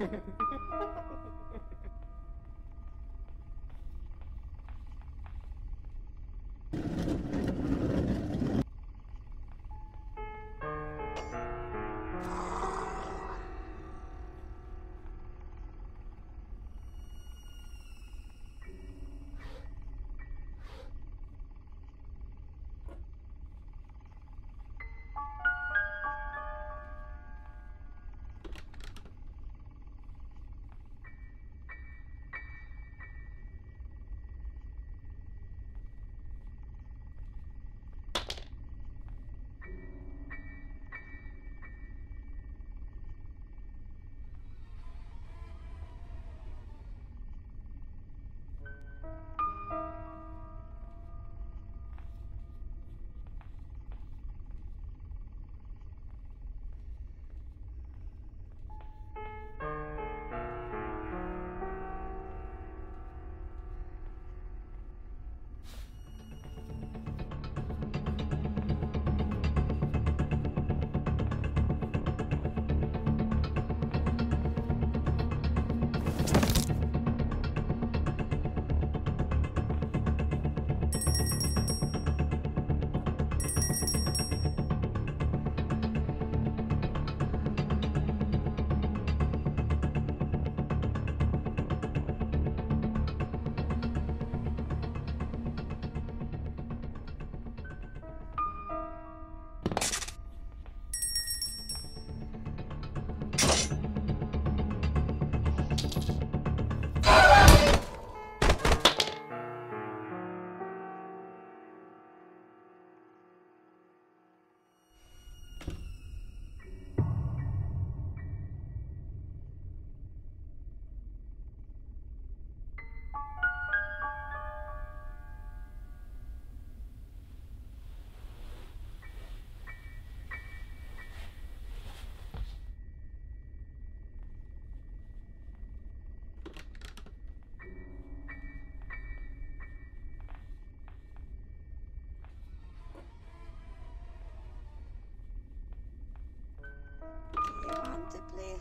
You want to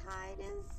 play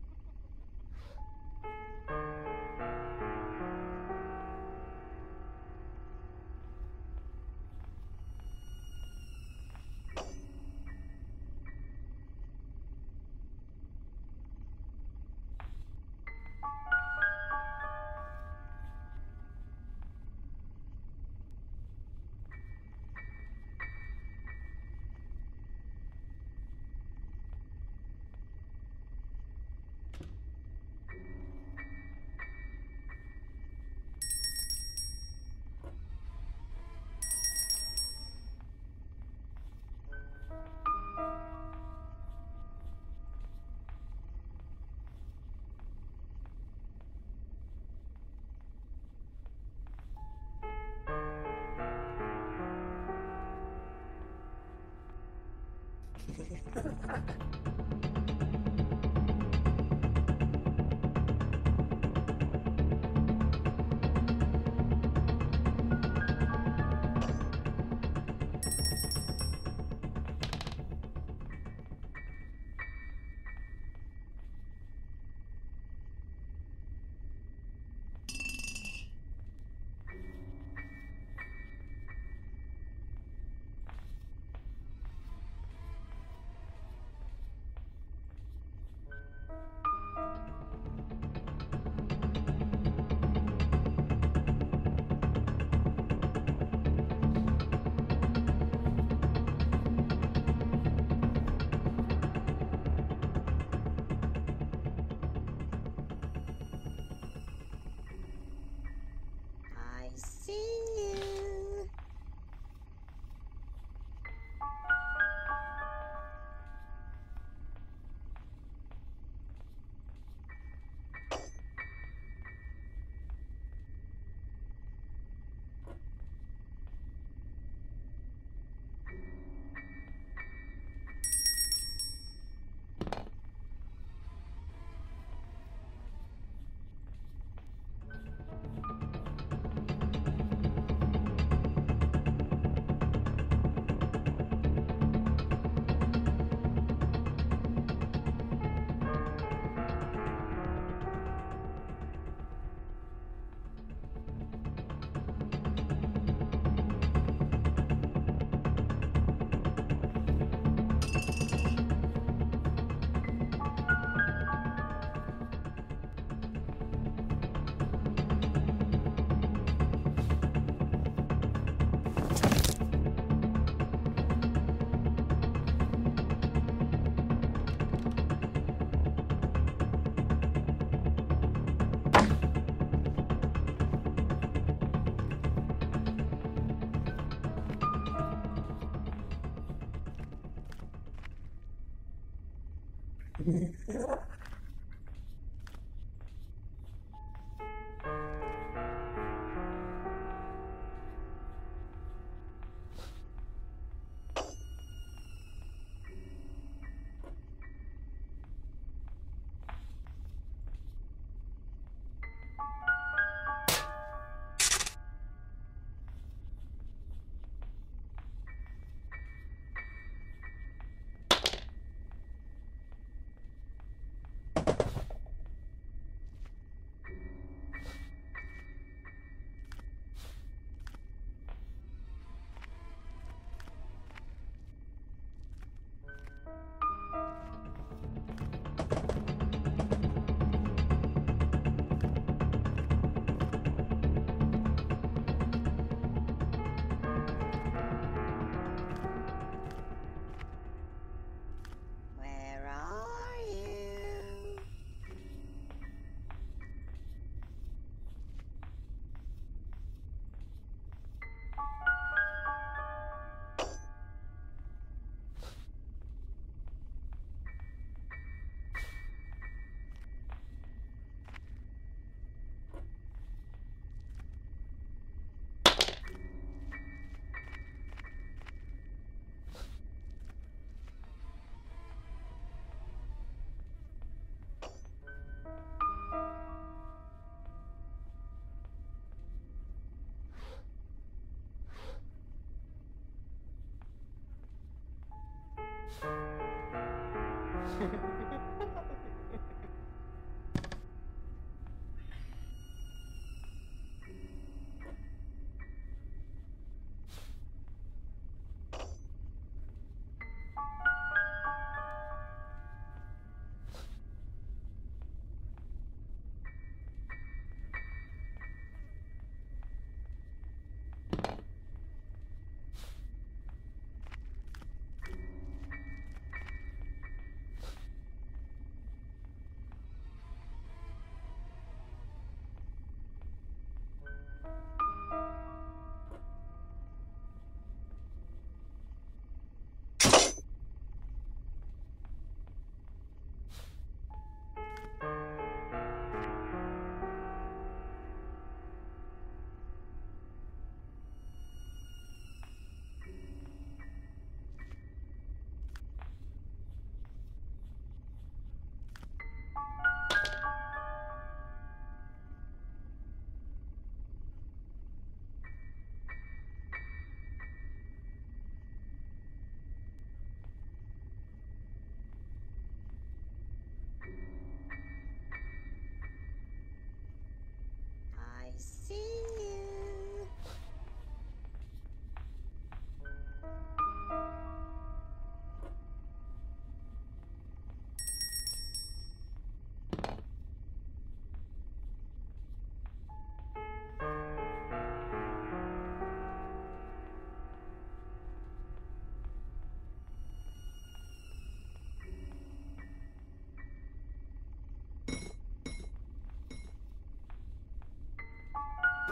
Ha ha ha!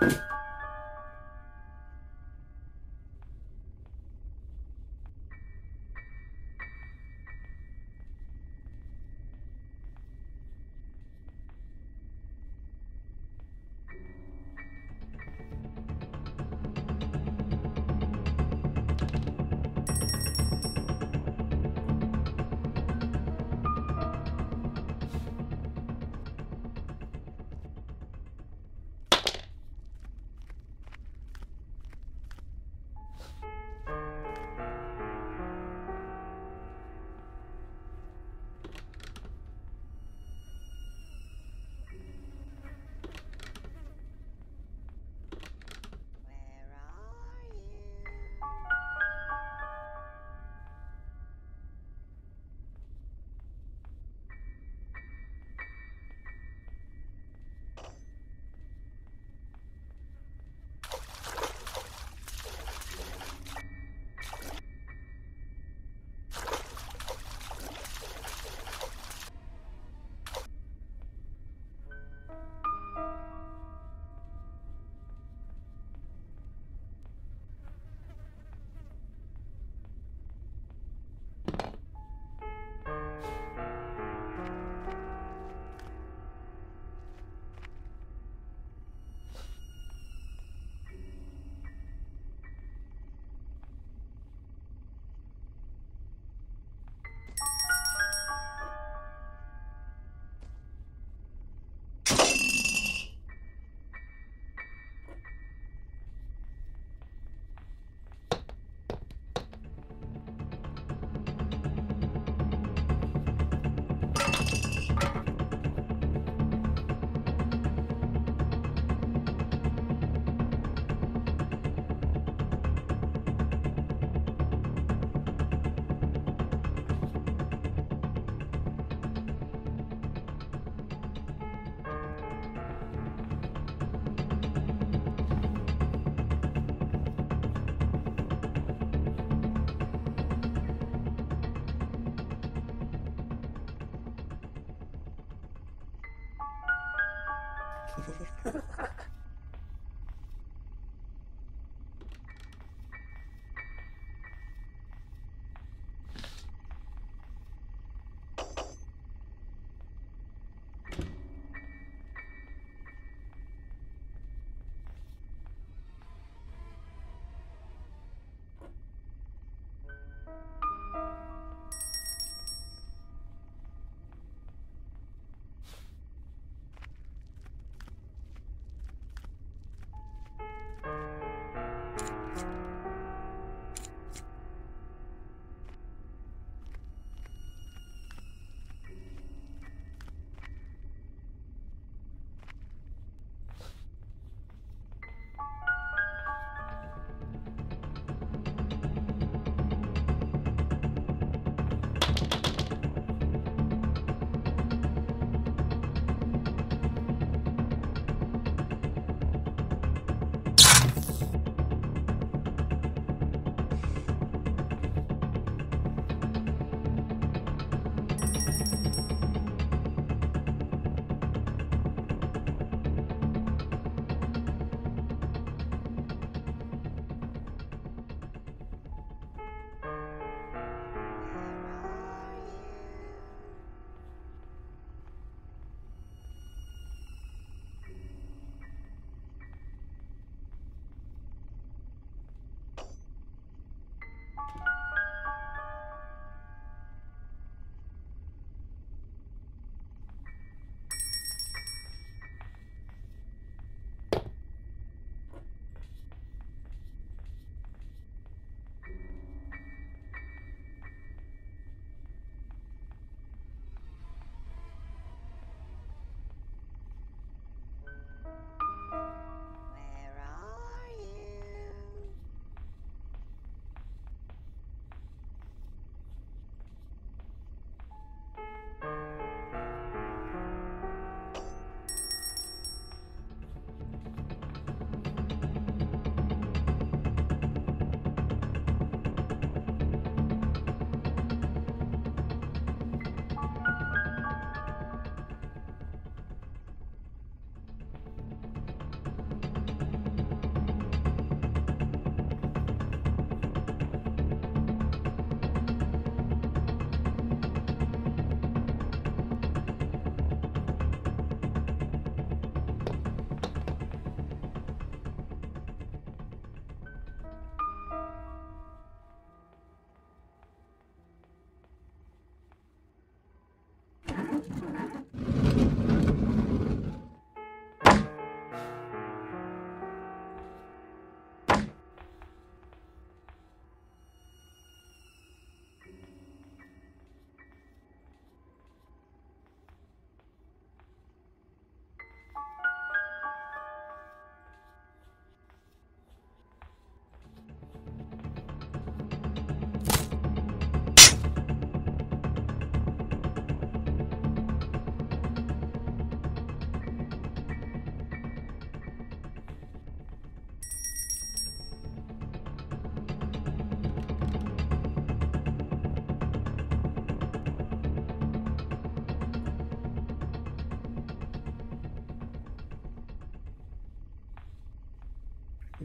you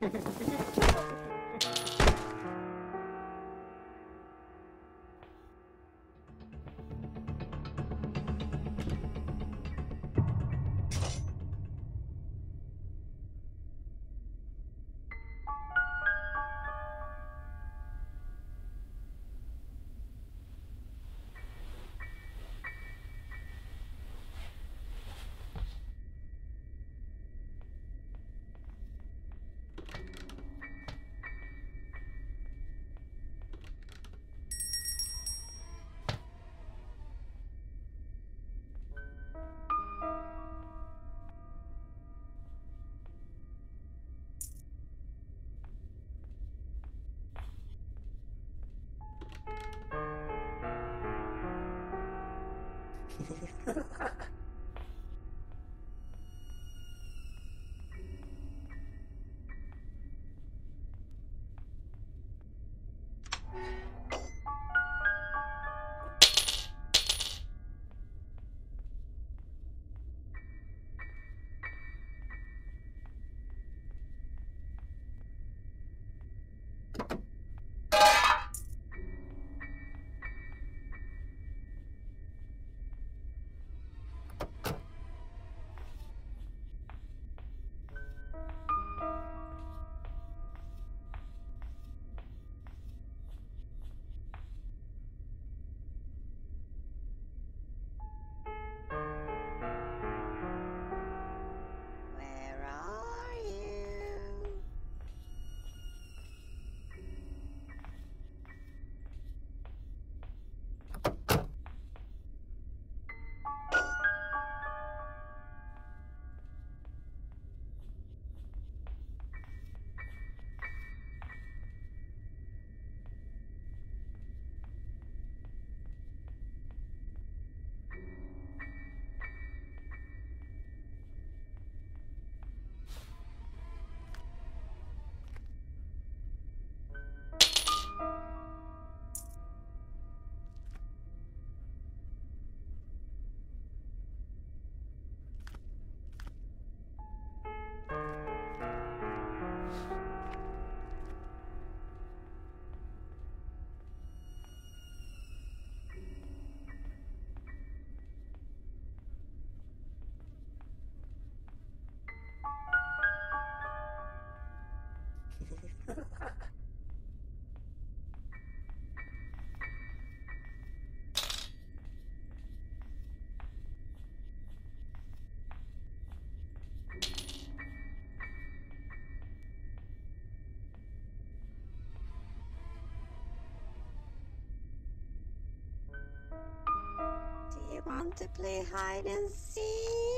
Thank you. You? You want to play hide and seek?